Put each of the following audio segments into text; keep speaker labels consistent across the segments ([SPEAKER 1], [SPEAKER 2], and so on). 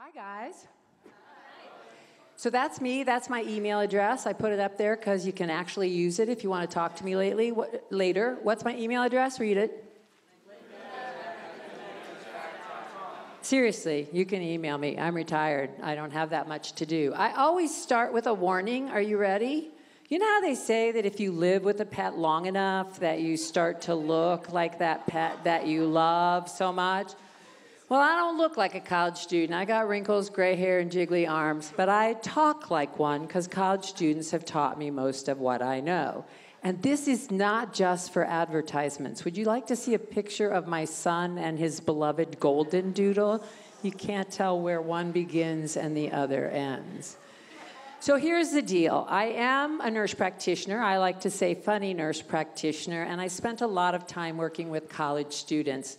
[SPEAKER 1] Hi, guys. So that's me. That's my email address. I put it up there because you can actually use it if you want to talk to me lately, what, later. What's my email address? Read it. Seriously, you can email me. I'm retired. I don't have that much to do. I always start with a warning. Are you ready? You know how they say that if you live with a pet long enough that you start to look like that pet that you love so much? Well, I don't look like a college student. I got wrinkles, gray hair, and jiggly arms, but I talk like one because college students have taught me most of what I know. And this is not just for advertisements. Would you like to see a picture of my son and his beloved golden doodle? You can't tell where one begins and the other ends. So here's the deal I am a nurse practitioner. I like to say funny nurse practitioner, and I spent a lot of time working with college students.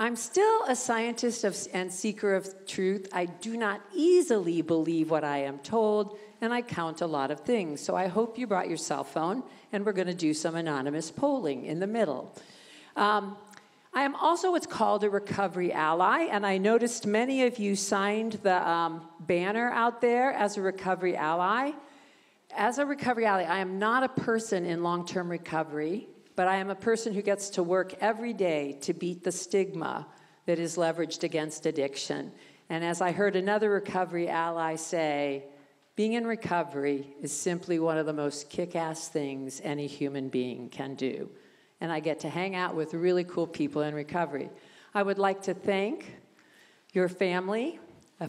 [SPEAKER 1] I'm still a scientist of, and seeker of truth. I do not easily believe what I am told, and I count a lot of things. So I hope you brought your cell phone, and we're going to do some anonymous polling in the middle. Um, I am also what's called a recovery ally, and I noticed many of you signed the um, banner out there as a recovery ally. As a recovery ally, I am not a person in long term recovery but I am a person who gets to work every day to beat the stigma that is leveraged against addiction. And as I heard another recovery ally say, being in recovery is simply one of the most kick ass things any human being can do. And I get to hang out with really cool people in recovery. I would like to thank your family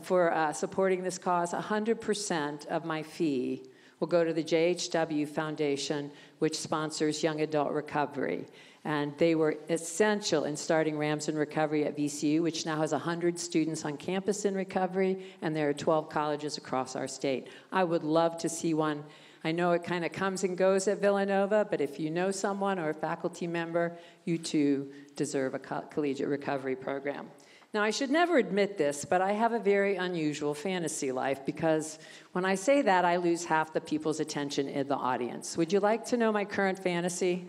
[SPEAKER 1] for uh, supporting this cause. 100% of my fee will go to the JHW Foundation, which sponsors young adult recovery. And they were essential in starting Rams in Recovery at VCU, which now has 100 students on campus in recovery, and there are 12 colleges across our state. I would love to see one. I know it kind of comes and goes at Villanova, but if you know someone or a faculty member, you too deserve a collegiate recovery program. Now, I should never admit this, but I have a very unusual fantasy life because when I say that, I lose half the people's attention in the audience. Would you like to know my current fantasy?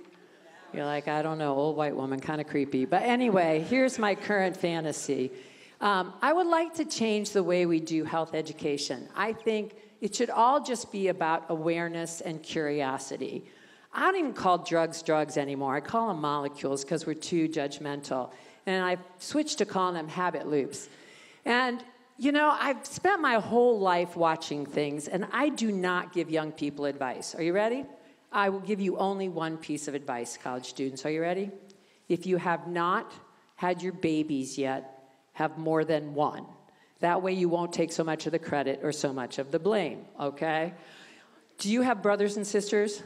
[SPEAKER 1] You're like, I don't know, old white woman, kind of creepy. But anyway, here's my current fantasy. Um, I would like to change the way we do health education. I think it should all just be about awareness and curiosity. I don't even call drugs drugs anymore. I call them molecules because we're too judgmental and I've switched to calling them habit loops. And you know, I've spent my whole life watching things, and I do not give young people advice. Are you ready? I will give you only one piece of advice, college students. Are you ready? If you have not had your babies yet, have more than one. That way you won't take so much of the credit or so much of the blame, okay? Do you have brothers and sisters?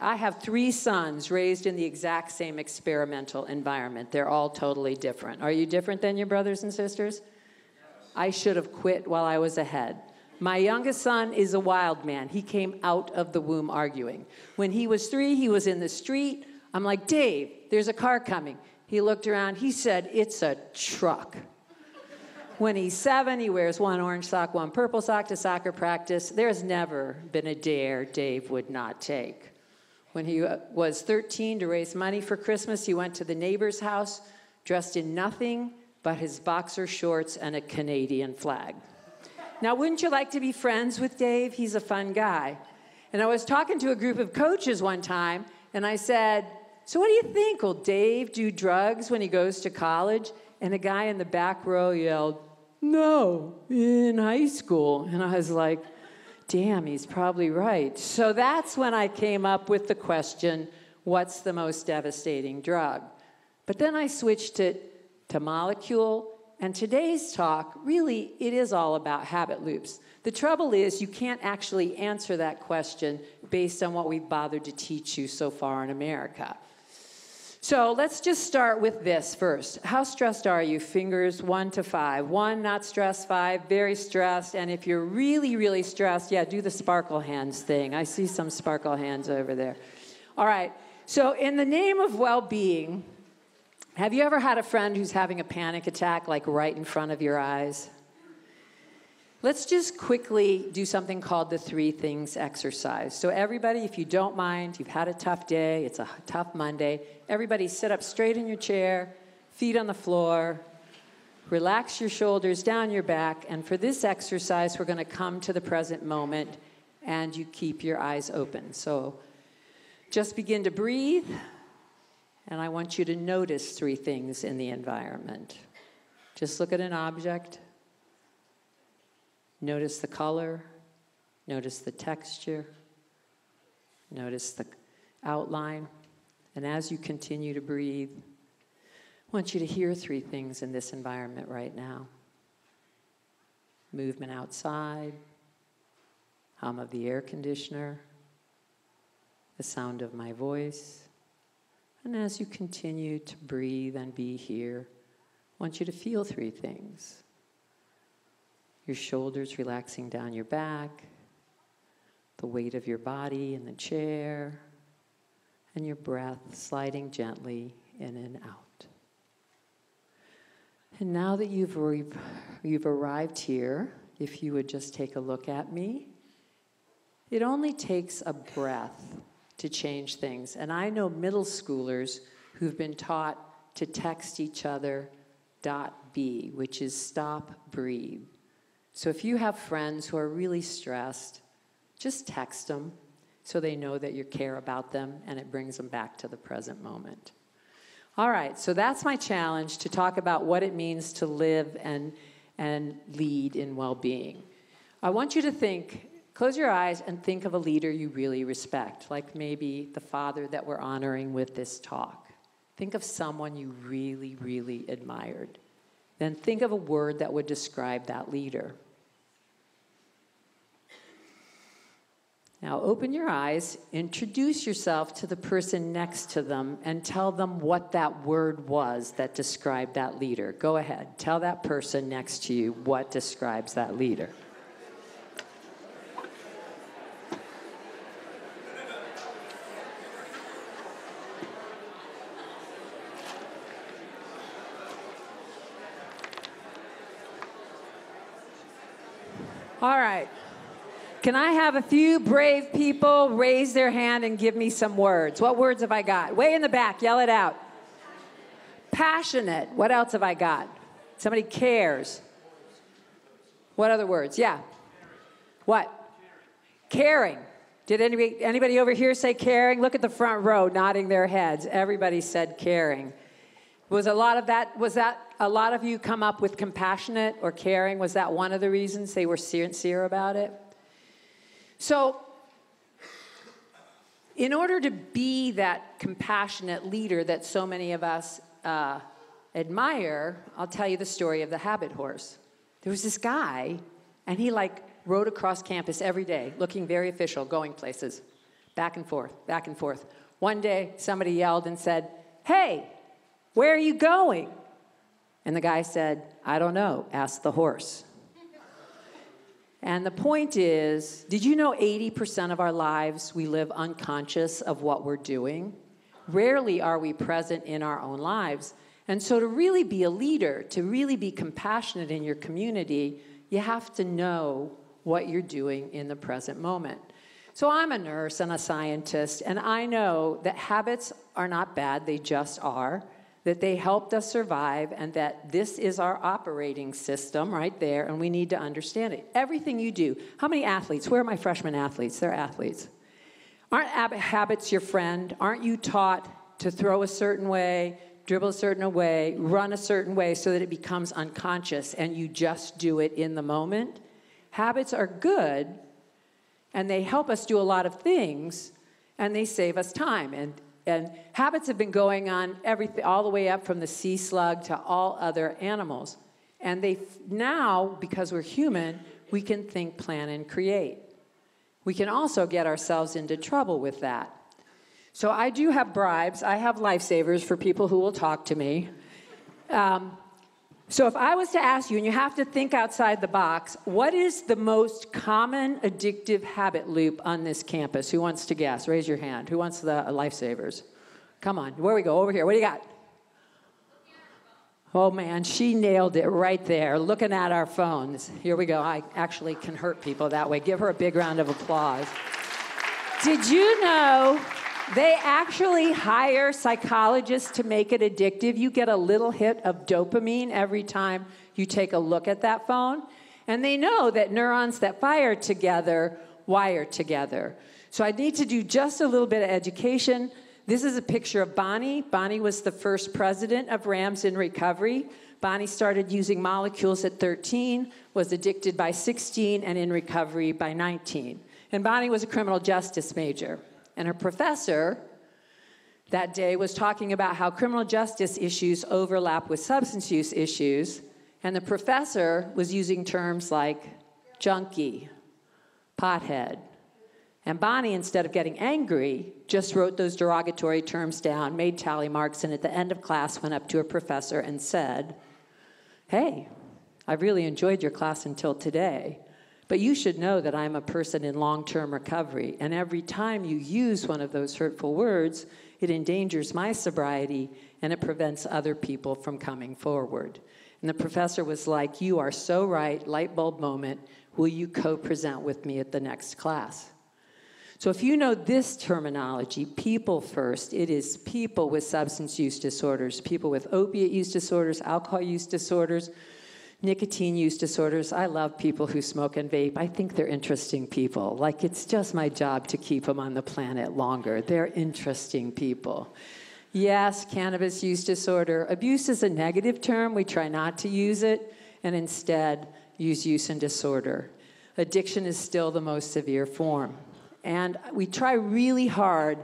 [SPEAKER 1] I have three sons raised in the exact same experimental environment. They're all totally different. Are you different than your brothers and sisters? I should have quit while I was ahead. My youngest son is a wild man. He came out of the womb arguing. When he was three, he was in the street. I'm like, Dave, there's a car coming. He looked around. He said, It's a truck. When he's seven, he wears one orange sock, one purple sock to soccer practice. There's never been a dare Dave would not take. When he uh, was 13 to raise money for Christmas, he went to the neighbor's house dressed in nothing but his boxer shorts and a Canadian flag. Now, wouldn't you like to be friends with Dave? He's a fun guy. And I was talking to a group of coaches one time, and I said, So, what do you think? Will Dave do drugs when he goes to college? And a guy in the back row yelled, No, in high school. And I was like, damn, he's probably right. So that's when I came up with the question what's the most devastating drug? But then I switched it to molecule, and today's talk really it is all about habit loops. The trouble is you can't actually answer that question based on what we've bothered to teach you so far in America. So let's just start with this first. How stressed are you? Fingers one to five. One, not stressed. Five, very stressed. And if you're really, really stressed, yeah, do the sparkle hands thing. I see some sparkle hands over there. All right. So, in the name of well being, have you ever had a friend who's having a panic attack like right in front of your eyes? Let's just quickly do something called the three things exercise. So, everybody, if you don't mind, you've had a tough day, it's a tough Monday, everybody sit up straight in your chair, feet on the floor, Relax your shoulders down your back. And for this exercise, we're going to come to the present moment and you keep your eyes open. So just begin to breathe. And I want you to notice three things in the environment. Just look at an object, notice the color, notice the texture, notice the outline. And as you continue to breathe, I want you to hear three things in this environment right now movement outside, hum of the air conditioner, the sound of my voice. And as you continue to breathe and be here, I want you to feel three things your shoulders relaxing down your back, the weight of your body in the chair, and your breath sliding gently in and out. And now that you've, re- you've arrived here, if you would just take a look at me, it only takes a breath to change things. And I know middle schoolers who've been taught to text each other dot B, which is stop, breathe. So if you have friends who are really stressed, just text them so they know that you care about them and it brings them back to the present moment. All right, so that's my challenge to talk about what it means to live and, and lead in well being. I want you to think, close your eyes and think of a leader you really respect, like maybe the father that we're honoring with this talk. Think of someone you really, really admired. Then think of a word that would describe that leader. Now open your eyes, introduce yourself to the person next to them, and tell them what that word was that described that leader. Go ahead, tell that person next to you what describes that leader. All right. Can I have a few brave people raise their hand and give me some words? What words have I got? Way in the back, yell it out. Passionate. What else have I got? Somebody cares. What other words? Yeah. What? Caring. Did anybody, anybody over here say caring? Look at the front row nodding their heads. Everybody said caring. Was a lot of that, was that a lot of you come up with compassionate or caring? Was that one of the reasons they were sincere about it? So, in order to be that compassionate leader that so many of us uh, admire, I'll tell you the story of the habit horse. There was this guy, and he like rode across campus every day, looking very official, going places, back and forth, back and forth. One day, somebody yelled and said, Hey, where are you going? And the guy said, I don't know, ask the horse. And the point is did you know 80% of our lives we live unconscious of what we're doing? Rarely are we present in our own lives. And so, to really be a leader, to really be compassionate in your community, you have to know what you're doing in the present moment. So, I'm a nurse and a scientist, and I know that habits are not bad, they just are that they helped us survive and that this is our operating system right there and we need to understand it. Everything you do. How many athletes? Where are my freshman athletes? They're athletes. Aren't habits your friend? Aren't you taught to throw a certain way, dribble a certain way, run a certain way so that it becomes unconscious and you just do it in the moment? Habits are good and they help us do a lot of things and they save us time. And and habits have been going on everything, all the way up from the sea slug to all other animals. And they now, because we're human, we can think, plan, and create. We can also get ourselves into trouble with that. So I do have bribes. I have lifesavers for people who will talk to me. Um, so if I was to ask you, and you have to think outside the box, what is the most common addictive habit loop on this campus? Who wants to guess? Raise your hand. Who wants the lifesavers? Come on, where we go? Over here. What do you got? Oh man, she nailed it right there, looking at our phones. Here we go. I actually can hurt people that way. Give her a big round of applause. Did you know They actually hire psychologists to make it addictive. You get a little hit of dopamine every time you take a look at that phone. And they know that neurons that fire together wire together. So I need to do just a little bit of education. This is a picture of Bonnie. Bonnie was the first president of RAMS in recovery. Bonnie started using molecules at 13, was addicted by 16, and in recovery by 19. And Bonnie was a criminal justice major. And her professor that day was talking about how criminal justice issues overlap with substance use issues. And the professor was using terms like junkie, pothead. And Bonnie, instead of getting angry, just wrote those derogatory terms down, made tally marks, and at the end of class went up to her professor and said, Hey, I really enjoyed your class until today, but you should know that I'm a person in long term recovery, and every time you use one of those hurtful words, it endangers my sobriety and it prevents other people from coming forward. And the professor was like, You are so right, light bulb moment. Will you co present with me at the next class? So, if you know this terminology, people first, it is people with substance use disorders, people with opiate use disorders, alcohol use disorders, nicotine use disorders. I love people who smoke and vape. I think they're interesting people. Like, it's just my job to keep them on the planet longer. They're interesting people. Yes, cannabis use disorder. Abuse is a negative term. We try not to use it and instead use use and disorder. Addiction is still the most severe form. And we try really hard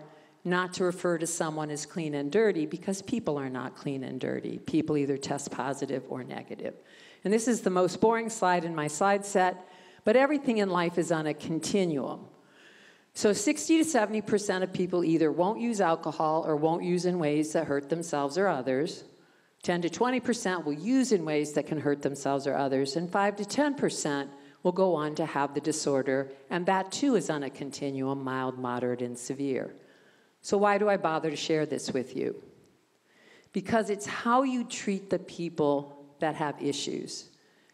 [SPEAKER 1] not to refer to someone as clean and dirty because people are not clean and dirty. People either test positive or negative. And this is the most boring slide in my slide set, but everything in life is on a continuum. So 60 to 70% of people either won't use alcohol or won't use in ways that hurt themselves or others. 10 to 20% will use in ways that can hurt themselves or others, and 5 to 10% will go on to have the disorder, and that too is on a continuum mild, moderate, and severe. So, why do I bother to share this with you? Because it's how you treat the people that have issues.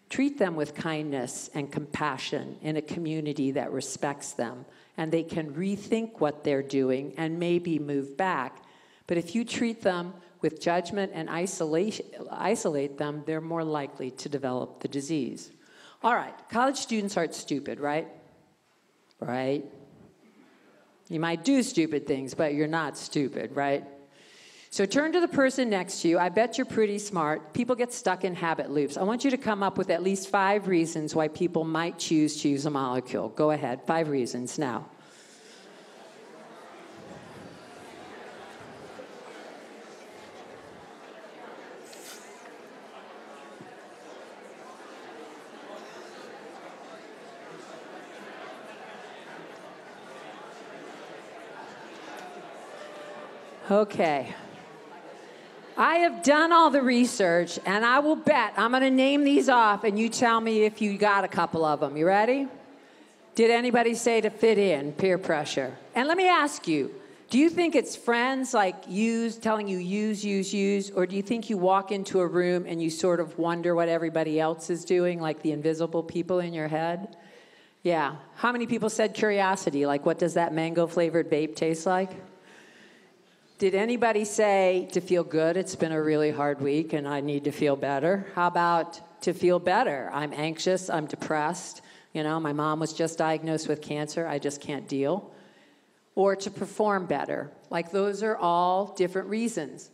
[SPEAKER 1] Treat them with kindness and compassion in a community that respects them, and they can rethink what they're doing and maybe move back. But if you treat them with judgment and isolation, isolate them, they're more likely to develop the disease. All right, college students aren't stupid, right? Right? You might do stupid things, but you're not stupid, right? So turn to the person next to you. I bet you're pretty smart. People get stuck in habit loops. I want you to come up with at least five reasons why people might choose to use a molecule. Go ahead, five reasons now. Okay. I have done all the research, and I will bet I'm going to name these off, and you tell me if you got a couple of them. You ready? Did anybody say to fit in? Peer pressure. And let me ask you do you think it's friends like use, telling you use, use, use, or do you think you walk into a room and you sort of wonder what everybody else is doing, like the invisible people in your head? Yeah. How many people said curiosity? Like, what does that mango flavored vape taste like? Did anybody say to feel good, it's been a really hard week and I need to feel better? How about to feel better? I'm anxious, I'm depressed. You know, my mom was just diagnosed with cancer, I just can't deal. Or to perform better. Like, those are all different reasons.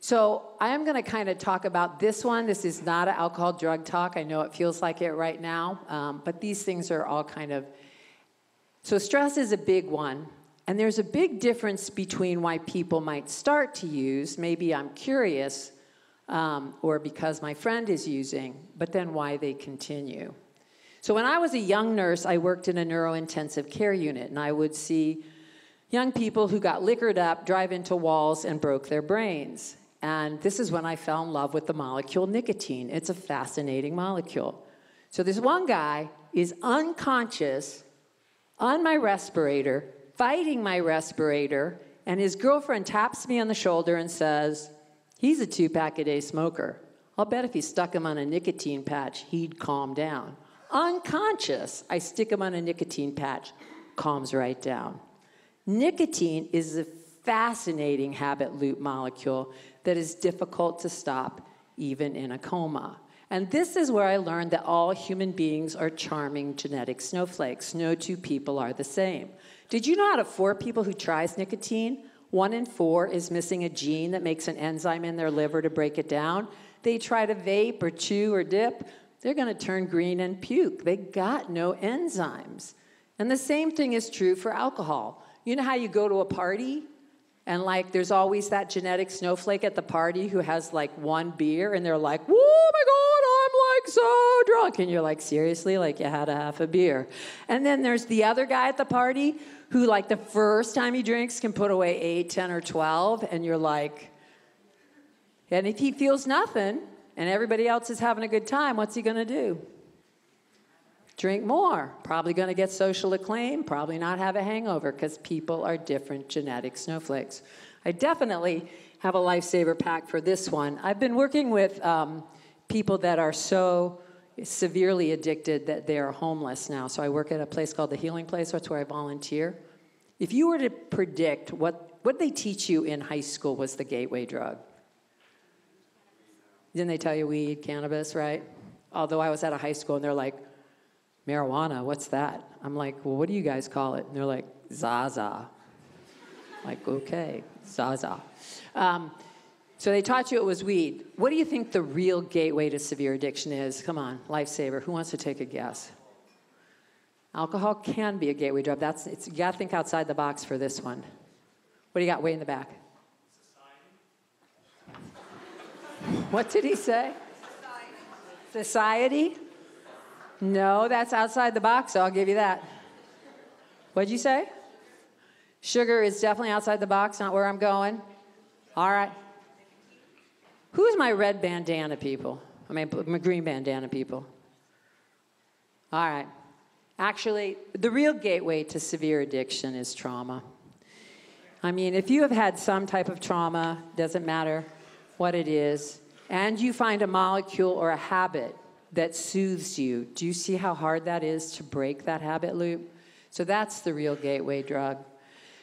[SPEAKER 1] So, I am going to kind of talk about this one. This is not an alcohol drug talk. I know it feels like it right now, um, but these things are all kind of. So, stress is a big one. And there's a big difference between why people might start to use, maybe I'm curious, um, or because my friend is using, but then why they continue. So when I was a young nurse, I worked in a neurointensive care unit, and I would see young people who got liquored up drive into walls and broke their brains. And this is when I fell in love with the molecule nicotine. It's a fascinating molecule. So this one guy is unconscious on my respirator fighting my respirator, and his girlfriend taps me on the shoulder and says, He's a two pack a day smoker. I'll bet if he stuck him on a nicotine patch, he'd calm down. Unconscious, I stick him on a nicotine patch, calms right down. Nicotine is a fascinating habit loop molecule that is difficult to stop even in a coma. And this is where I learned that all human beings are charming genetic snowflakes. No two people are the same. Did you know out of four people who tries nicotine, one in four is missing a gene that makes an enzyme in their liver to break it down? They try to vape or chew or dip, they're going to turn green and puke. They got no enzymes. And the same thing is true for alcohol. You know how you go to a party and like there's always that genetic snowflake at the party who has like one beer and they're like, oh my God, so drunk. And you're like, seriously? Like you had a half a beer. And then there's the other guy at the party who like the first time he drinks can put away eight, 10, or 12. And you're like, and if he feels nothing and everybody else is having a good time, what's he going to do? Drink more. Probably going to get social acclaim, probably not have a hangover because people are different genetic snowflakes. I definitely have a lifesaver pack for this one. I've been working with um, people that are so severely addicted that they are homeless now. So I work at a place called the Healing Place, that's where I volunteer. If you were to predict what, what they teach you in high school was the gateway drug, didn't they tell you weed, cannabis, right? Although I was at a high school and they're like, marijuana, what's that? I'm like, well, what do you guys call it? And they're like, Zaza. like, okay, Zaza. Um, so they taught you it was weed. What do you think the real gateway to severe addiction is? Come on, lifesaver. Who wants to take a guess? Alcohol can be a gateway drug. That's it's, you got to think outside the box for this one. What do you got way in the back? What did he say? Society? No, that's outside the box, so I'll give you that. What'd you say? Sugar is definitely outside the box, not where I'm going. All right. Who's my red bandana people? I mean, my green bandana people. All right. Actually, the real gateway to severe addiction is trauma. I mean, if you have had some type of trauma, doesn't matter what it is, and you find a molecule or a habit that soothes you, do you see how hard that is to break that habit loop? So that's the real gateway drug.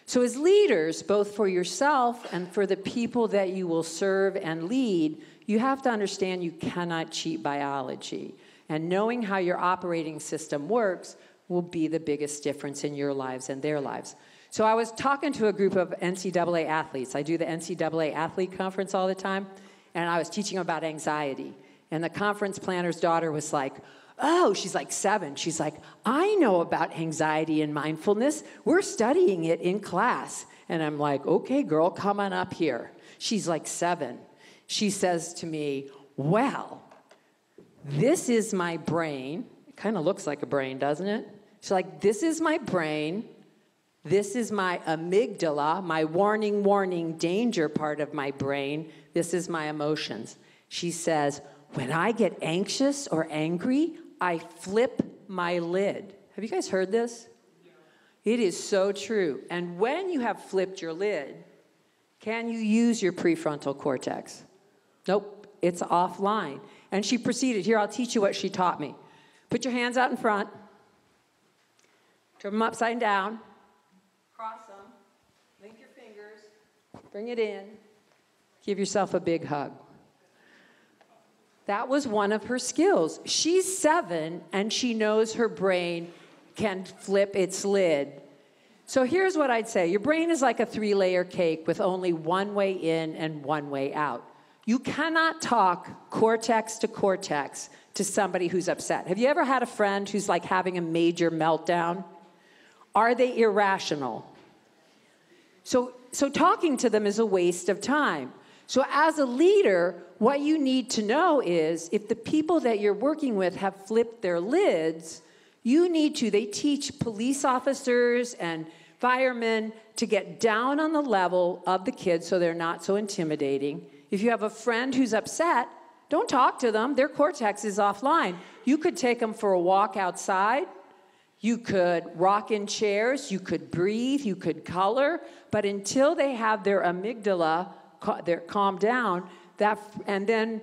[SPEAKER 1] So, as leaders, both for yourself and for the people that you will serve and lead, you have to understand you cannot cheat biology. And knowing how your operating system works will be the biggest difference in your lives and their lives. So, I was talking to a group of NCAA athletes. I do the NCAA athlete conference all the time and I was teaching about anxiety. And the conference planner's daughter was like, Oh, she's like seven. She's like, I know about anxiety and mindfulness. We're studying it in class. And I'm like, Okay, girl, come on up here. She's like seven. She says to me, Well, this is my brain. It kind of looks like a brain, doesn't it? She's like, This is my brain. This is my amygdala, my warning, warning, danger part of my brain. This is my emotions. She says, When I get anxious or angry, I flip my lid. Have you guys heard this? It is so true. And when you have flipped your lid, can you use your prefrontal cortex? Nope, it's offline. And she proceeded, Here, I'll teach you what she taught me. Put your hands out in front, turn them upside down Cross them. Link your fingers. Bring it in. Give yourself a big hug. That was one of her skills. She's seven and she knows her brain can flip its lid. So here's what I'd say your brain is like a three layer cake with only one way in and one way out. You cannot talk cortex to cortex to somebody who's upset. Have you ever had a friend who's like having a major meltdown? Are they irrational? So, so talking to them is a waste of time. So, as a leader, what you need to know is if the people that you're working with have flipped their lids, you need to, they teach police officers and firemen to get down on the level of the kids so they're not so intimidating. If you have a friend who's upset, don't talk to them. Their cortex is offline. You could take them for a walk outside you could rock in chairs, you could breathe, you could color, but until they have their amygdala they're calmed down, that and then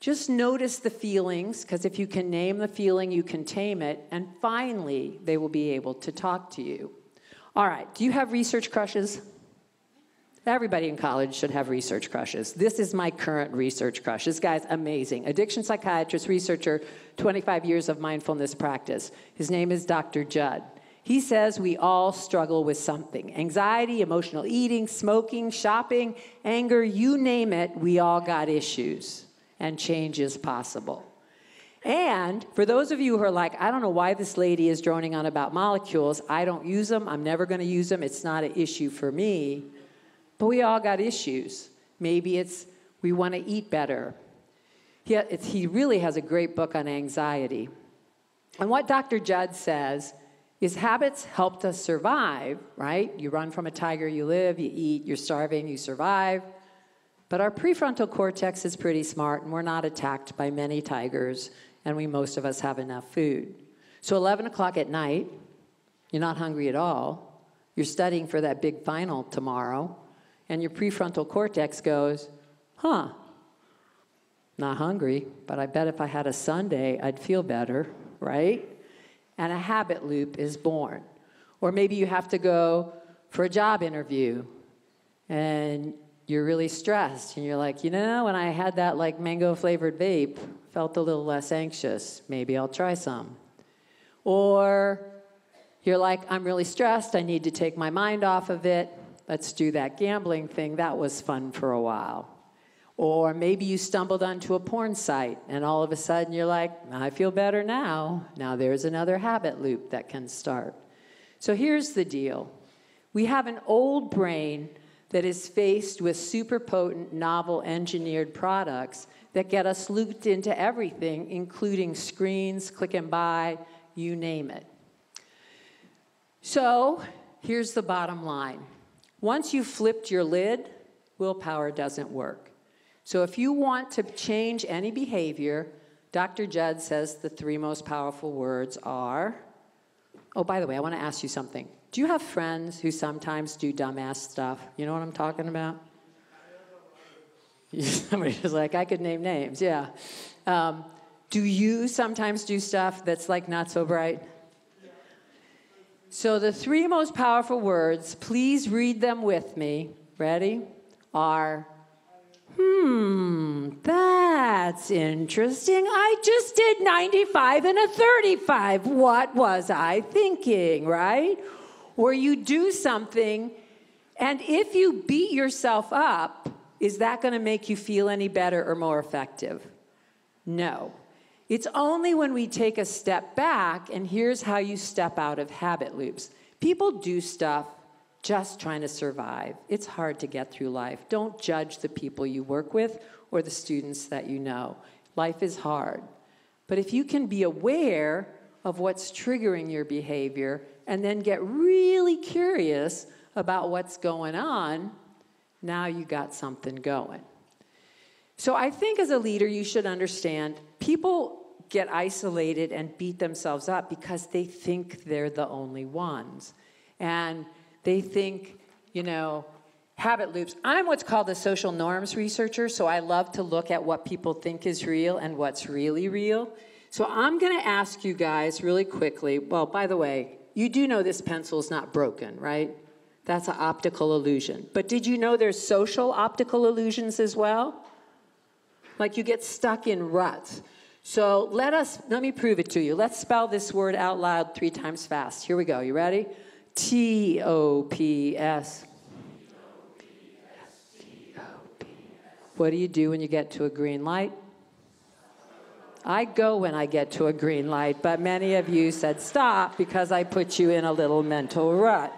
[SPEAKER 1] just notice the feelings because if you can name the feeling, you can tame it, and finally they will be able to talk to you. All right, do you have research crushes? Everybody in college should have research crushes. This is my current research crush. This guy's amazing. Addiction psychiatrist, researcher, 25 years of mindfulness practice. His name is Dr. Jud. He says we all struggle with something anxiety, emotional eating, smoking, shopping, anger, you name it, we all got issues, and change is possible. And for those of you who are like, I don't know why this lady is droning on about molecules, I don't use them, I'm never going to use them, it's not an issue for me. But we all got issues. Maybe it's we want to eat better. He, he really has a great book on anxiety. And what Dr. Jud says is habits helped us survive, right? You run from a tiger, you live, you eat, you're starving, you survive. But our prefrontal cortex is pretty smart, and we're not attacked by many tigers, and we most of us have enough food. So 11 o'clock at night, you're not hungry at all. You're studying for that big final tomorrow, and your prefrontal cortex goes, huh, not hungry, but I bet if I had a sundae, I'd feel better, right? And a habit loop is born. Or maybe you have to go for a job interview and you're really stressed and you're like, you know, when I had that like mango flavored vape, felt a little less anxious. Maybe I'll try some. Or you're like, I'm really stressed, I need to take my mind off of it. Let's do that gambling thing. That was fun for a while. Or maybe you stumbled onto a porn site and all of a sudden you're like, I feel better now. Now there's another habit loop that can start. So here's the deal we have an old brain that is faced with super potent, novel engineered products that get us looped into everything, including screens, click and buy, you name it. So here's the bottom line once you've flipped your lid, willpower doesn't work. So if you want to change any behavior, Dr. Jud says the three most powerful words are. Oh, by the way, I want to ask you something. Do you have friends who sometimes do dumbass stuff? You know what I'm talking about? Somebody's like, I could name names, yeah. Um, do you sometimes do stuff that's like not so bright? So the three most powerful words, please read them with me, ready, are Hmm, that's interesting. I just did 95 and a 35. What was I thinking, right? Where you do something, and if you beat yourself up, is that going to make you feel any better or more effective? No. It's only when we take a step back, and here's how you step out of habit loops. People do stuff just trying to survive. It's hard to get through life. Don't judge the people you work with or the students that you know. Life is hard. But if you can be aware of what's triggering your behavior and then get really curious about what's going on, now you got something going. So I think as a leader, you should understand people get isolated and beat themselves up because they think they're the only ones. And they think, you know, habit loops. I'm what's called a social norms researcher, so I love to look at what people think is real and what's really real. So I'm going to ask you guys really quickly. Well, by the way, you do know this pencil is not broken, right? That's an optical illusion. But did you know there's social optical illusions as well? Like you get stuck in ruts. So let us, let me prove it to you. Let's spell this word out loud three times fast. Here we go. You ready? T O P S. What do you do when you get to a green light? I go when I get to a green light, but many of you said stop because I put you in a little mental rut.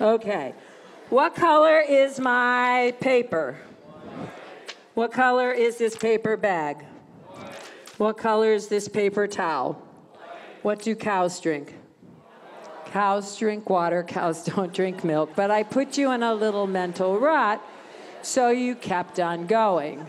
[SPEAKER 1] Okay. What color is my paper? What color is this paper bag? What color is this paper towel? What do cows drink? Cows drink water, cows don't drink milk. But I put you in a little mental rut, so you kept on going.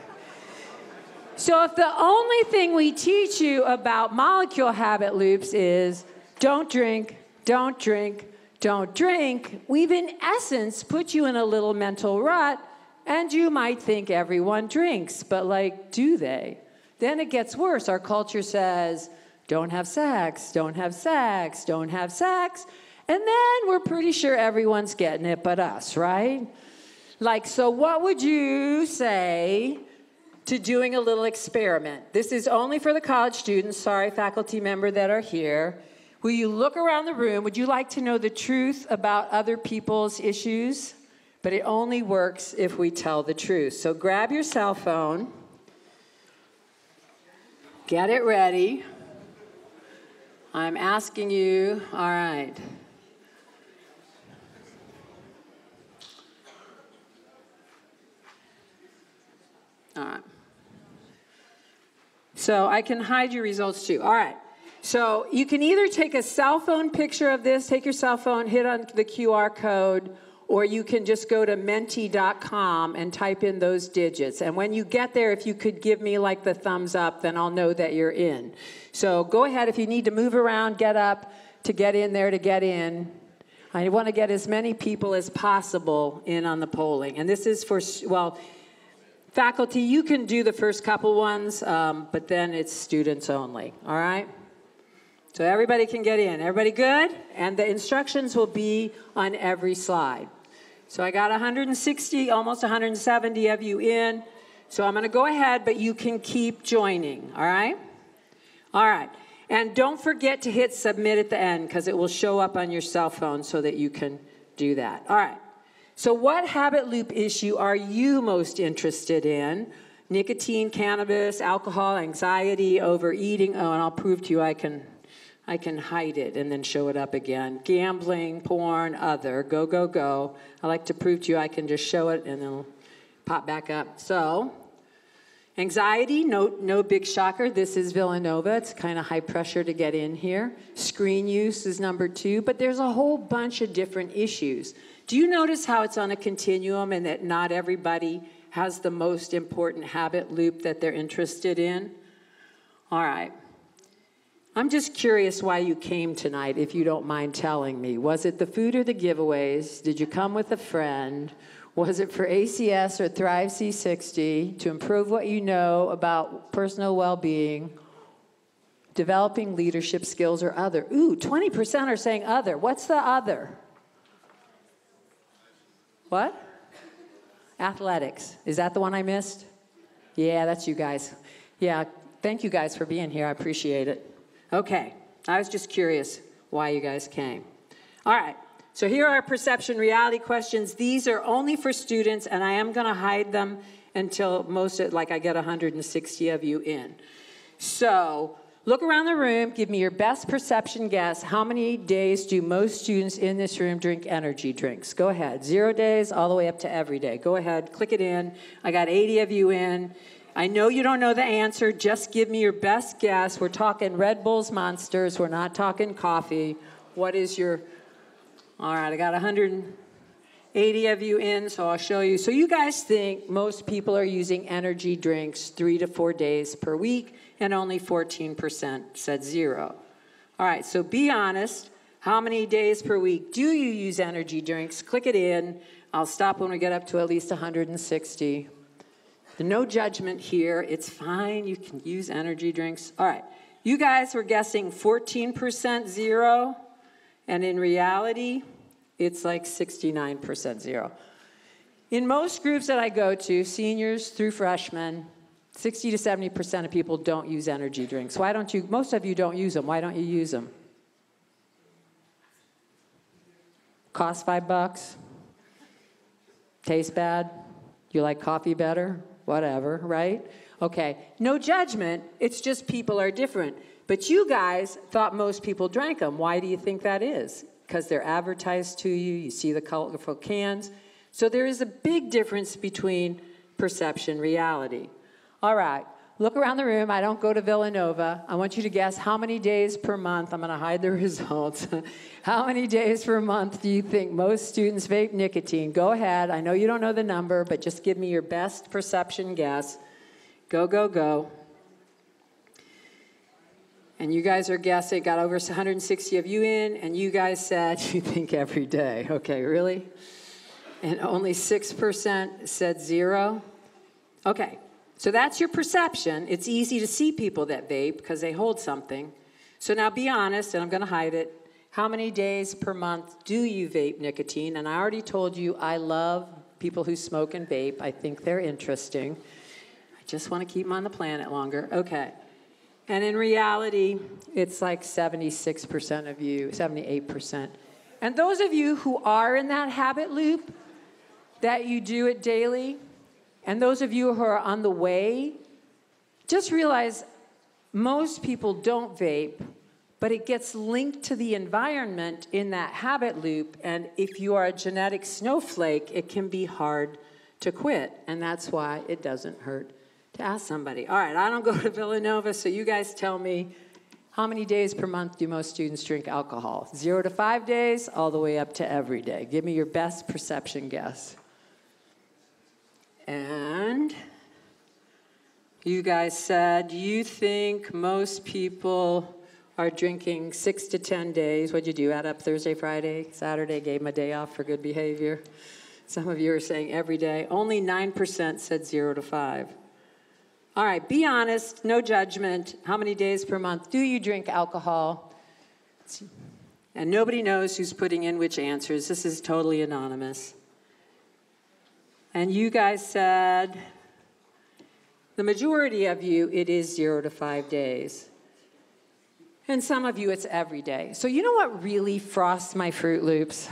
[SPEAKER 1] So if the only thing we teach you about molecule habit loops is don't drink, don't drink, don't drink, we've in essence put you in a little mental rut, and you might think everyone drinks, but like, do they? Then it gets worse. Our culture says, don't have sex, don't have sex, don't have sex. And then we're pretty sure everyone's getting it but us, right? Like, so what would you say to doing a little experiment? This is only for the college students, sorry, faculty member that are here. Will you look around the room? Would you like to know the truth about other people's issues? But it only works if we tell the truth. So grab your cell phone, get it ready. I'm asking you, all right. All right. So I can hide your results too. All right. So you can either take a cell phone picture of this, take your cell phone, hit on the QR code, or you can just go to menti.com and type in those digits. And when you get there, if you could give me like the thumbs up, then I'll know that you're in. So go ahead. If you need to move around, get up to get in there to get in. I want to get as many people as possible in on the polling. And this is for, well, Faculty, you can do the first couple ones, um, but then it's students only, all right? So everybody can get in. Everybody good? And the instructions will be on every slide. So I got 160, almost 170 of you in. So I'm going to go ahead, but you can keep joining, all right? All right. And don't forget to hit submit at the end because it will show up on your cell phone so that you can do that. All right. So, what habit loop issue are you most interested in? Nicotine, cannabis, alcohol, anxiety, overeating. Oh, and I'll prove to you I can, I can hide it and then show it up again. Gambling, porn, other. Go, go, go. I like to prove to you I can just show it and then it'll pop back up. So, Anxiety, no, no big shocker. This is Villanova. It's kind of high pressure to get in here. Screen use is number two, but there's a whole bunch of different issues. Do you notice how it's on a continuum and that not everybody has the most important habit loop that they're interested in? All right. I'm just curious why you came tonight, if you don't mind telling me. Was it the food or the giveaways? Did you come with a friend? Was it for ACS or Thrive C60 to improve what you know about personal well being, developing leadership skills, or other? Ooh, 20% are saying other. What's the other? What? Athletics. Is that the one I missed? Yeah, that's you guys. Yeah, thank you guys for being here. I appreciate it. Okay, I was just curious why you guys came. All right, so here are perception reality questions. These are only for students, and I am going to hide them until most of, like I get 160 of you in. So Look around the room, give me your best perception guess. How many days do most students in this room drink energy drinks? Go ahead. Zero days all the way up to every day. Go ahead, click it in. I got 80 of you in. I know you don't know the answer. Just give me your best guess. We're talking Red Bulls, Monsters. We're not talking coffee. What is your. All right, I got 180 of you in, so I'll show you. So, you guys think most people are using energy drinks three to four days per week and only 14% said zero. All right, so be honest. How many days per week do you use energy drinks? Click it in. I'll stop when we get up to at least 160. No judgment here. It's fine. You can use energy drinks. All right. You guys were guessing 14% zero, and in reality, it's like 69% zero. In most groups that I go to, seniors through freshmen, 60 to 70% of people don't use energy drinks. Why don't you, most of you don't use them. Why don't you use them? Cost five bucks? Taste bad? You like coffee better? Whatever, right? Okay, no judgment. It's just people are different. But you guys thought most people drank them. Why do you think that is? Because they're advertised to you, you see the colorful cans. So there is a big difference between perception reality. All right. Look around the room. I don't go to Villanova. I want you to guess how many days per month. I'm going to hide the results. how many days per month do you think most students vape nicotine? Go ahead. I know you don't know the number, but just give me your best perception guess. Go, go, go. And you guys are guessing, got over 160 of you in, and you guys said you think every day. Okay, really? And only 6% said zero? Okay, so that's your perception. It's easy to see people that vape because they hold something. So now be honest, and I'm going to hide it. How many days per month do you vape nicotine? And I already told you I love people who smoke and vape. I think they're interesting. I just want to keep them on the planet longer. Okay. And in reality, it's like 76% of you, 78%. And those of you who are in that habit loop, that you do it daily, and those of you who are on the way, just realize most people don't vape, but it gets linked to the environment in that habit loop. And if you are a genetic snowflake, it can be hard to quit. And that's why it doesn't hurt to ask somebody. All right, I don't go to Villanova, so you guys tell me how many days per month do most students drink alcohol? Zero to five days, all the way up to every day. Give me your best perception guess. And you guys said you think most people are drinking six to 10 days. What'd you do? Add up Thursday, Friday, Saturday, gave them a day off for good behavior. Some of you are saying every day. Only 9% said zero to five. All right, be honest, no judgment. How many days per month do you drink alcohol? And nobody knows who's putting in which answers. This is totally anonymous. And you guys said, the majority of you, it is zero to five days. And some of you, it's every day. So, you know what really frosts my Fruit Loops?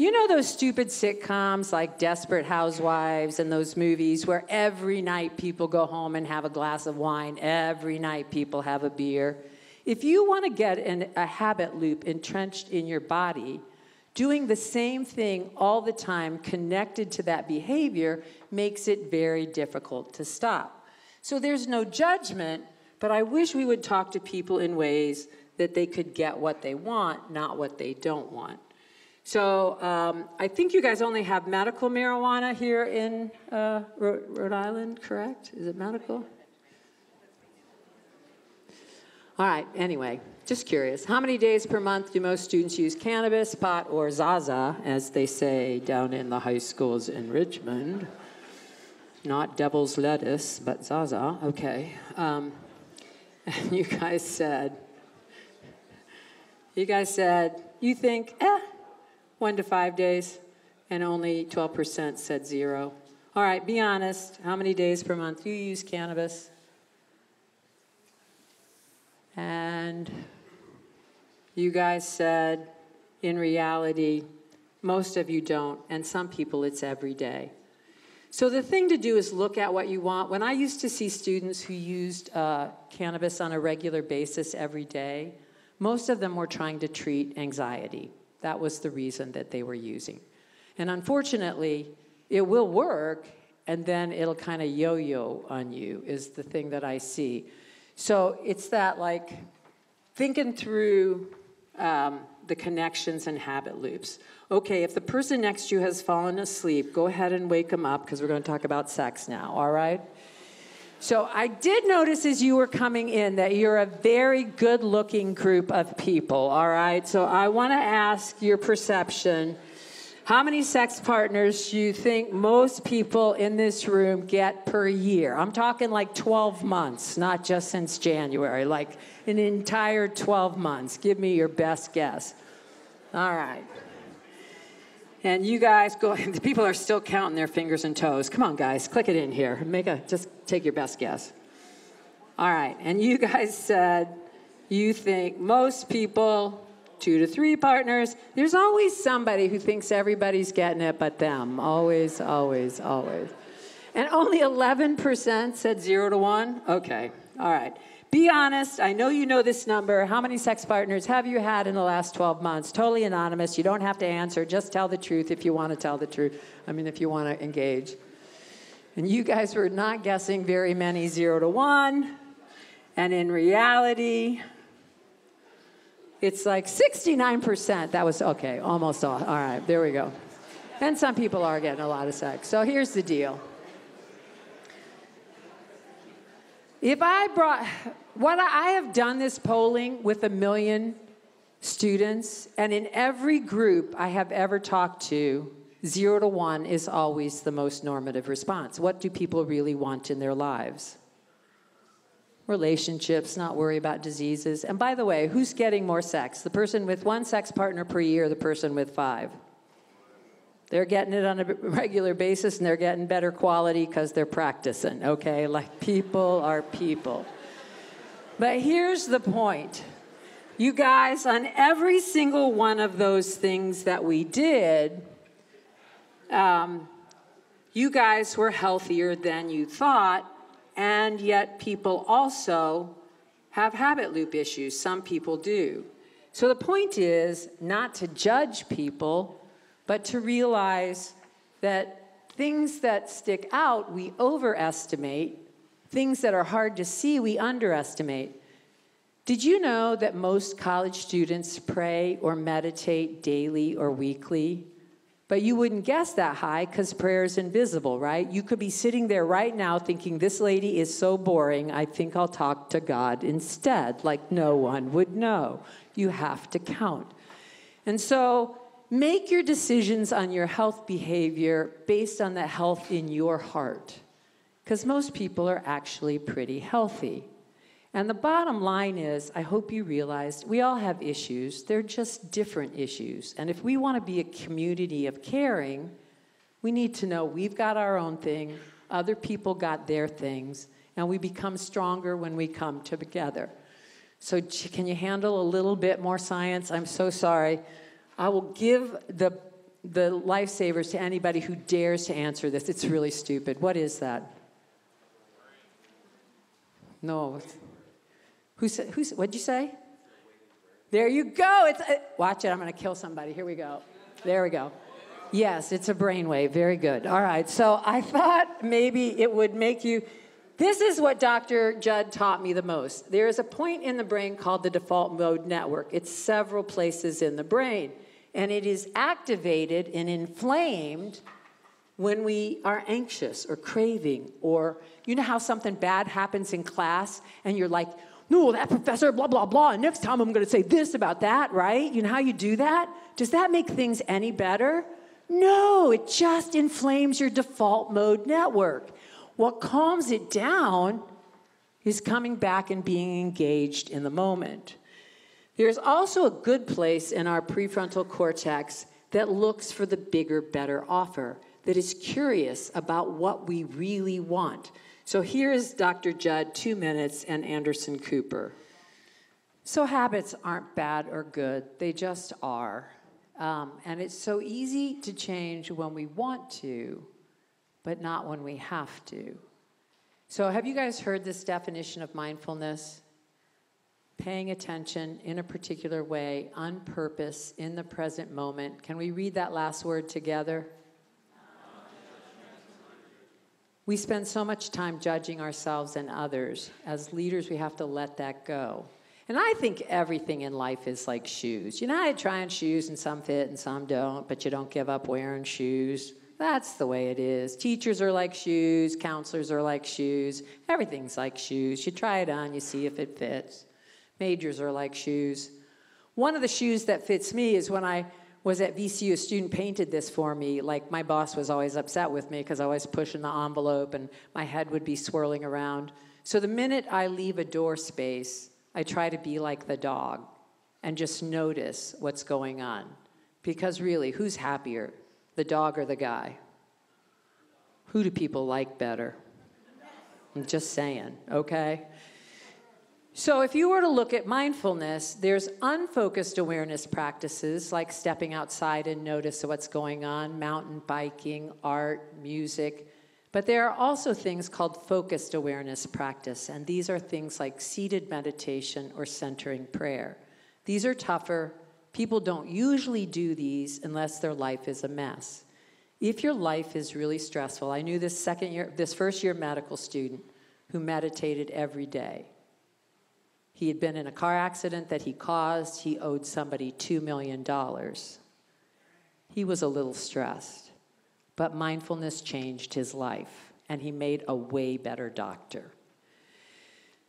[SPEAKER 1] You know those stupid sitcoms like Desperate Housewives and those movies where every night people go home and have a glass of wine, every night people have a beer? If you want to get a habit loop entrenched in your body, doing the same thing all the time connected to that behavior makes it very difficult to stop. So there's no judgment, but I wish we would talk to people in ways that they could get what they want, not what they don't want. So um, I think you guys only have medical marijuana here in uh, Rhode, Rhode Island, correct? Is it medical? All right, anyway, just curious. How many days per month do most students use cannabis, pot, or Zaza, as they say down in the high schools in Richmond? Not devil's lettuce, but Zaza. Okay. Um, and you guys said, you guys said, you think, eh, one to five days, and only 12% said zero. All right, be honest. How many days per month do you use cannabis? And you guys said, in reality, most of you don't, and some people it's every day. So the thing to do is look at what you want. When I used to see students who used uh, cannabis on a regular basis every day, most of them were trying to treat anxiety. That was the reason that they were using. And unfortunately, it will work, and then it'll kind of yo yo on you, is the thing that I see. So it's that like thinking through um, the connections and habit loops. Okay, if the person next to you has fallen asleep, go ahead and wake them up because we're going to talk about sex now, all right? So I did notice as you were coming in that you're a very good looking group of people, all right? So I want to ask your perception. How many sex partners do you think most people in this room get per year? I'm talking like 12 months, not just since January, like an entire 12 months. Give me your best guess. All right. And you guys go, the people are still counting their fingers and toes. Come on, guys, click it in here. Make a, just take your best guess. All right, and you guys said you think most people, two to three partners, there's always somebody who thinks everybody's getting it but them. Always, always, always. And only 11% said zero to one? Okay, all right. Be honest. I know you know this number. How many sex partners have you had in the last 12 months? Totally anonymous. You don't have to answer. Just tell the truth if you want to tell the truth. I mean, if you want to engage. And you guys were not guessing very many zero to one. And in reality, it's like 69%. That was okay, almost all. All right, there we go. And some people are getting a lot of sex. So here's the deal If I brought, what I have done this polling with a million students, and in every group I have ever talked to, zero to one is always the most normative response. What do people really want in their lives? Relationships, not worry about diseases. And by the way, who's getting more sex? The person with one sex partner per year, the person with five? They're getting it on a regular basis and they're getting better quality because they're practicing, okay? Like people are people. But here's the point. You guys, on every single one of those things that we did, um, you guys were healthier than you thought, and yet people also have habit loop issues. Some people do. So the point is not to judge people, but to realize that things that stick out, we overestimate, things that are hard to see, we underestimate. Did you know that most college students pray or meditate daily or weekly? But you wouldn't guess that high because prayer is invisible, right? You could be sitting there right now thinking, this lady is so boring, I think I'll talk to God instead, like no one would know. You have to count. And so make your decisions on your health behavior based on the health in your heart, because most people are actually pretty healthy. And the bottom line is, I hope you realized we all have issues. They're just different issues. And if we want to be a community of caring, we need to know we've got our own thing, other people got their things, and we become stronger when we come together. So, can you handle a little bit more science? I'm so sorry. I will give the, the lifesavers to anybody who dares to answer this. It's really stupid. What is that? No. Who said, who, what'd you say? There you go. It's, watch it. I'm going to kill somebody. Here we go. There we go. Yes, it's a brainwave. Very good. All right. So I thought maybe it would make you. This is what Dr. Jud taught me the most. There is a point in the brain called the default mode network. It's several places in the brain, and it is activated and inflamed when we are anxious or craving, or you know how something bad happens in class and you're like, no, that professor, blah, blah, blah. And next time I'm going to say this about that, right? You know how you do that? Does that make things any better? No, it just inflames your default mode network. What calms it down is coming back and being engaged in the moment. There's also a good place in our prefrontal cortex that looks for the bigger, better offer, that is curious about what we really want. So here is Dr. Jud, two minutes, and Anderson Cooper. So habits aren't bad or good, they just are. Um, and it's so easy to change when we want to, but not when we have to. So, have you guys heard this definition of mindfulness? Paying attention in a particular way, on purpose, in the present moment. Can we read that last word together? We spend so much time judging ourselves and others. As leaders, we have to let that go. And I think everything in life is like shoes. You know, I try on shoes and some fit and some don't, but you don't give up wearing shoes. That's the way it is. Teachers are like shoes, counselors are like shoes, everything's like shoes. You try it on, you see if it fits. Majors are like shoes. One of the shoes that fits me is when I was at VCU, a student painted this for me. Like my boss was always upset with me because I was pushing the envelope and my head would be swirling around. So the minute I leave a door space, I try to be like the dog and just notice what's going on. Because really, who's happier, the dog or the guy? Who do people like better? I'm just saying, okay? So, if you were to look at mindfulness, there's unfocused awareness practices like stepping outside and notice what's going on, mountain biking, art, music. But there are also things called focused awareness practice, and these are things like seated meditation or centering prayer. These are tougher. People don't usually do these unless their life is a mess. If your life is really stressful, I knew this second year, this first year medical student who meditated every day. He had been in a car accident that he caused. He owed somebody $2 million. He was a little stressed, but mindfulness changed his life, and he made a way better doctor.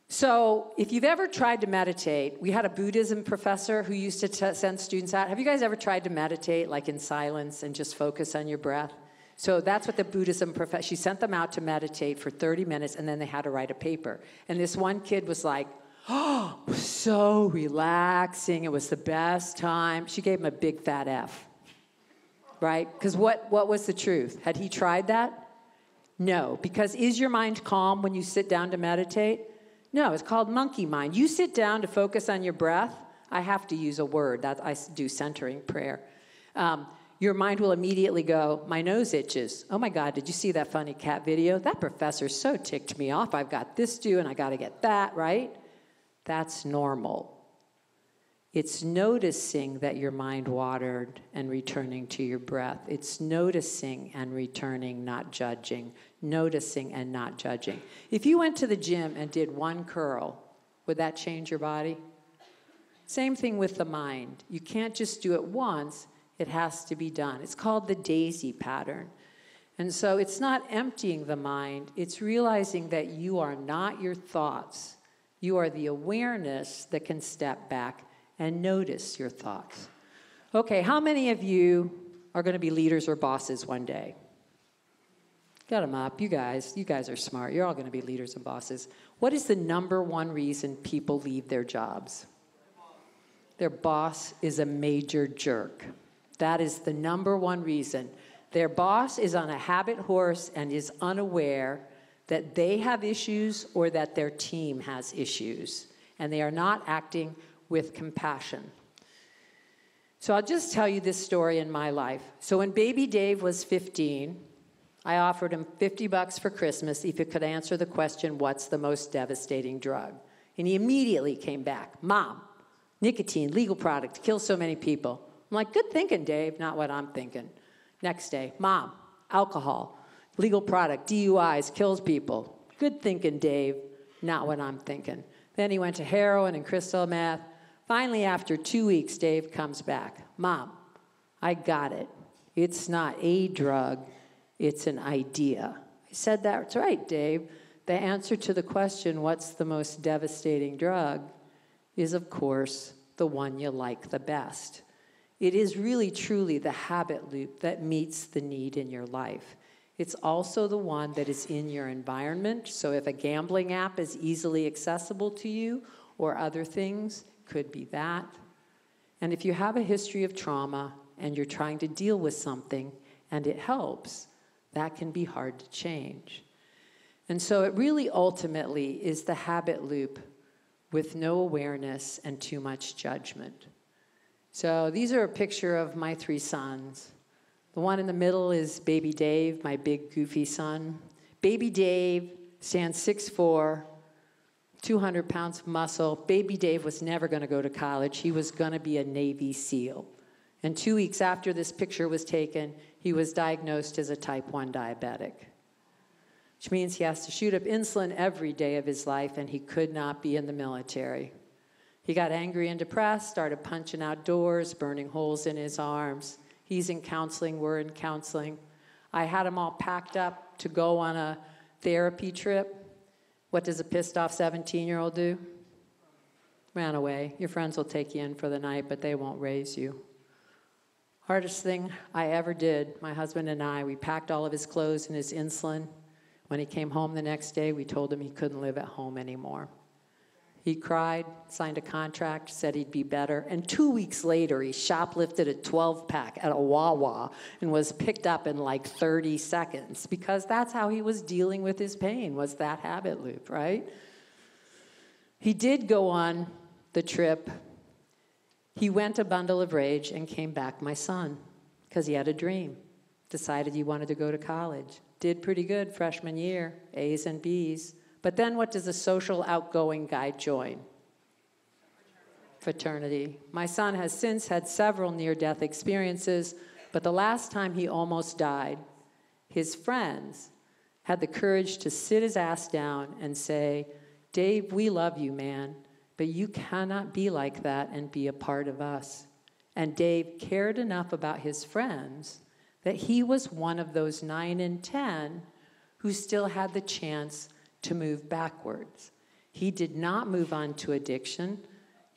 [SPEAKER 1] So, if you've ever tried to meditate, we had a Buddhism professor who used to t- send students out. Have you guys ever tried to meditate, like in silence, and just focus on your breath? So that's what the Buddhism professor, she sent them out to meditate for 30 minutes, and then they had to write a paper. And this one kid was like, oh, so relaxing. It was the best time. She gave him a big fat F. right? Because what, what was the truth? Had he tried that? No, because is your mind calm when you sit down to meditate? No, it's called monkey mind. You sit down to focus on your breath. I have to use a word that I do centering prayer. Um, your mind will immediately go, My nose itches. Oh my God, did you see that funny cat video? That professor so ticked me off. I've got this due and I got to get that, right? That's normal. It's noticing that your mind watered and returning to your breath. It's noticing and returning, not judging. Noticing and not judging. If you went to the gym and did one curl, would that change your body? Same thing with the mind. You can't just do it once, it has to be done. It's called the daisy pattern. And so it's not emptying the mind, it's realizing that you are not your thoughts. You are the awareness that can step back and notice your thoughts. Okay, how many of you are going to be leaders or bosses one day? Get them up. You guys, you guys are smart. You're all going to be leaders and bosses. What is the number one reason people leave their jobs? Their boss is a major jerk. That is the number one reason. Their boss is on a habit horse and is unaware that they have issues or that their team has issues, and they are not acting with compassion. So I'll just tell you this story in my life. So when baby Dave was 15, I offered him 50 bucks for Christmas if he could answer the question, What's the most devastating drug? And he immediately came back, Mom, nicotine, legal product, kills so many people. I'm like, Good thinking, Dave, not what I'm thinking. Next day, Mom, alcohol, legal product, DUIs, kills people. Good thinking, Dave, not what I'm thinking. Then he went to heroin and crystal meth. Finally, after two weeks, Dave comes back. Mom, I got it. It's not a drug, it's an idea. I said, That's right, Dave. The answer to the question, What's the most devastating drug? is, of course, the one you like the best. It is really, truly the habit loop that meets the need in your life. It's also the one that is in your environment. So if a gambling app is easily accessible to you or other things, could be that. And if you have a history of trauma and you're trying to deal with something and it helps, that can be hard to change. And so it really ultimately is the habit loop with no awareness and too much judgment. So these are a picture of my three sons. The one in the middle is baby Dave, my big goofy son. Baby Dave stands 6'4, 200 pounds of muscle. Baby Dave was never going to go to college. He was going to be a Navy SEAL. And two weeks after this picture was taken, he was diagnosed as a type 1 diabetic, which means he has to shoot up insulin every day of his life, and he could not be in the military. He got angry and depressed, started punching out doors, burning holes in his arms. He's in counseling, we're in counseling. I had him all packed up to go on a therapy trip what does a pissed off 17 year old do? Ran away. Your friends will take you in for the night, but they won't raise you. Hardest thing I ever did, my husband and I, we packed all of his clothes and his insulin. When he came home the next day, we told him he couldn't live at home anymore. He cried, signed a contract, said he'd be better. And two weeks later, he shoplifted a 12 pack at a Wawa and was picked up in like 30 seconds because that's how he was dealing with his pain, was that habit loop, right? He did go on the trip. He went a bundle of rage and came back my son because he had a dream. Decided he wanted to go to college. Did pretty good freshman year, A's and B's. But then what does a social outgoing guy join? Fraternity. My son has since had several near death experiences, but the last time he almost died, his friends had the courage to sit his ass down and say, Dave, we love you, man, but you cannot be like that and be a part of us. And Dave cared enough about his friends that he was one of those nine in ten who still had the chance to move backwards. He did not move on to addiction.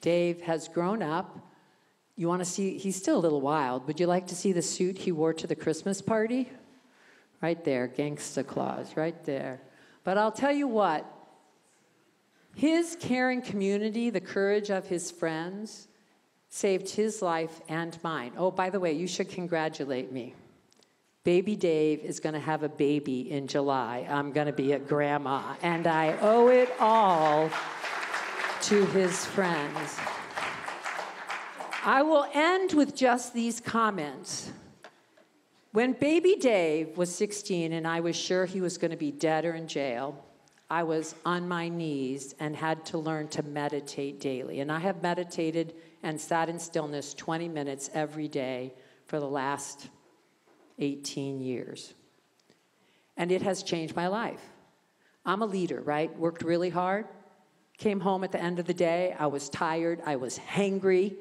[SPEAKER 1] Dave has grown up. You want to see, he's still a little wild. Would you like to see the suit he wore to the Christmas party? Right there, Gangsta claws, right there. But I'll tell you what, his caring community, the courage of his friends, saved his life and mine. Oh, by the way, you should congratulate me. Baby Dave is going to have a baby in July. I'm going to be a grandma, and I owe it all to his friends. I will end with just these comments. When baby Dave was 16 and I was sure he was going to be dead or in jail, I was on my knees and had to learn to meditate daily. And I have meditated and sat in stillness 20 minutes every day for the last 18 years. And it has changed my life. I'm a leader, right? Worked really hard. Came home at the end of the day. I was tired. I was hangry.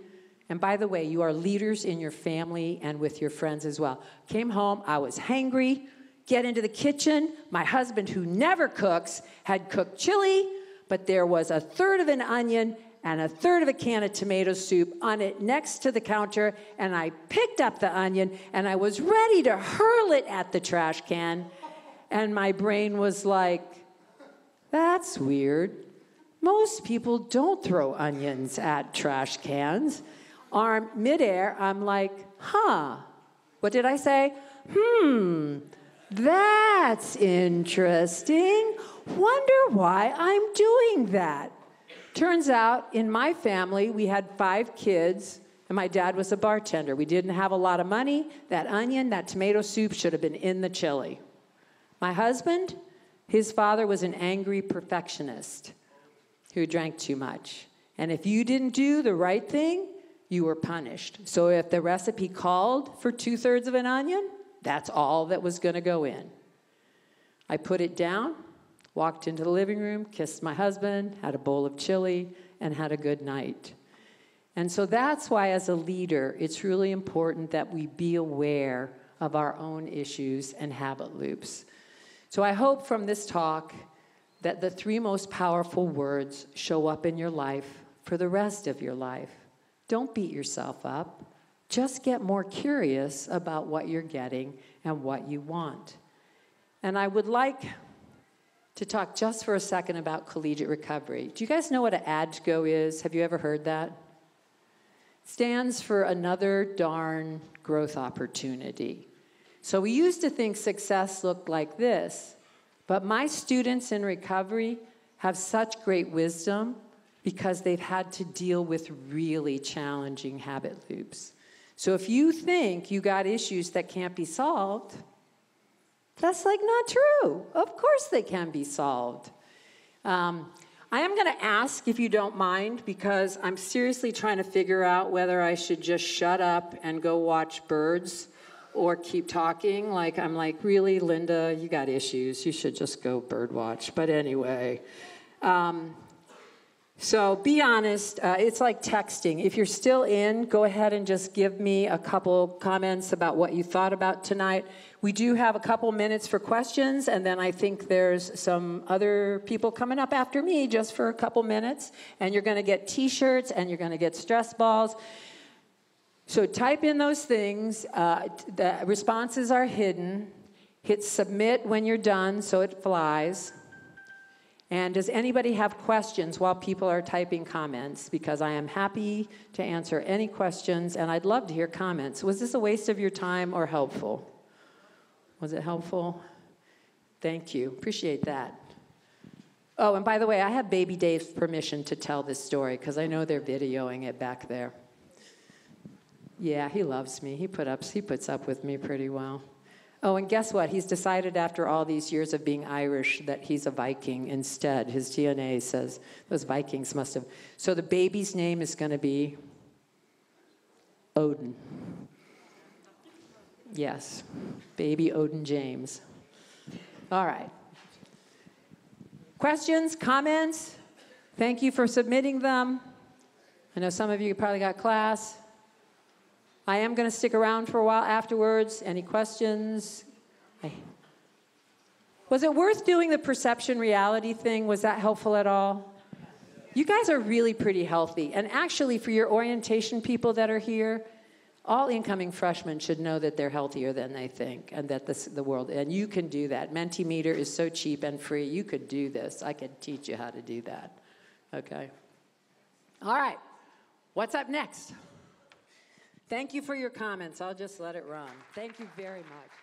[SPEAKER 1] And by the way, you are leaders in your family and with your friends as well. Came home. I was hangry. Get into the kitchen. My husband, who never cooks, had cooked chili, but there was a third of an onion and a third of a can of tomato soup on it next to the counter, and I picked up the onion and I was ready to hurl it at the trash can. And my brain was like, that's weird. Most people don't throw onions at trash cans. Arm midair, I'm like, huh. What did I say? Hmm, that's interesting. Wonder why I'm doing that. Turns out in my family, we had five kids, and my dad was a bartender. We didn't have a lot of money. That onion, that tomato soup should have been in the chili. My husband, his father was an angry perfectionist who drank too much. And if you didn't do the right thing, you were punished. So if the recipe called for two thirds of an onion, that's all that was going to go in. I put it down Walked into the living room, kissed my husband, had a bowl of chili, and had a good night. And so that's why, as a leader, it's really important that we be aware of our own issues and habit loops. So I hope from this talk that the three most powerful words show up in your life for the rest of your life. Don't beat yourself up. Just get more curious about what you're getting and what you want. And I would like to talk just for a second about collegiate recovery. Do you guys know what an ADGO is? Have you ever heard that? stands for another darn growth opportunity. So we used to think success looked like this, but my students in recovery have such great wisdom because they've had to deal with really challenging habit loops. So if you think you got issues that can't be solved, that's like not true. Of course they can be solved. Um, I am going to ask if you don't mind because I'm seriously trying to figure out whether I should just shut up and go watch birds or keep talking. Like, I'm like, really, Linda, you got issues. You should just go bird watch. But anyway, um, so be honest. Uh, it's like texting. If you're still in, go ahead and just give me a couple comments about what you thought about tonight. We do have a couple minutes for questions, and then I think there's some other people coming up after me just for a couple minutes. And you're going to get t shirts and you're going to get stress balls. So type in those things. Uh, the responses are hidden. Hit submit when you're done so it flies. And does anybody have questions while people are typing comments? Because I am happy to answer any questions and I'd love to hear comments. Was this a waste of your time or helpful? Was it helpful? Thank you. Appreciate that. Oh, and by the way, I have Baby Dave's permission to tell this story because I know they're videoing it back there. Yeah, he loves me. He put up he puts up with me pretty well. Oh, and guess what? He's decided after all these years of being Irish that he's a Viking instead. His DNA says those Vikings must have. So the baby's name is going to be Odin. Yes, baby Odin James. All right. Questions, comments? Thank you for submitting them. I know some of you probably got class. I am going to stick around for a while afterwards. Any questions? Was it worth doing the perception reality thing? Was that helpful at all? You guys are really pretty healthy. And actually, for your orientation people that are here, all incoming freshmen should know that they're healthier than they think and that this, the world, and you can do that. Mentimeter is so cheap and free. You could do this. I could teach you how to do that. Okay? All right. What's up next? Thank you for your comments. I'll just let it run. Thank you very much.